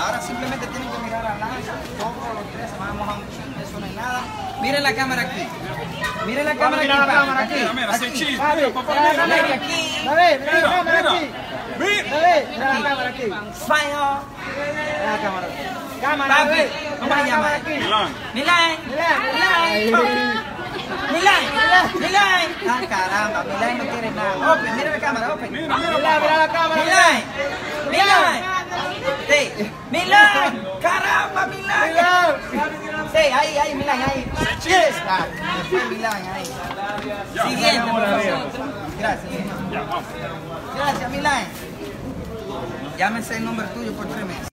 Ahora simplemente tienen que mirar a Nash, todos los tres, vamos a un eso no es nada. Miren la cámara aquí. Miren la cámara mira. La cámara aquí. Mira, mira, aquí. Aquí. Milan. Milan. Ah, caramba, Milan no quiere nada. Open, mira la cámara, open. Mira, mira, la cámara. Milan. Milan. Sí. Milan. Caramba, Milan. Mira. Sí, ahí, ahí, Milan, ahí. Yes. Ah, fue Milan ahí. Siguiente, por favor. Gracias. Gracias, Milan. Llámese el nombre tuyo por tres meses.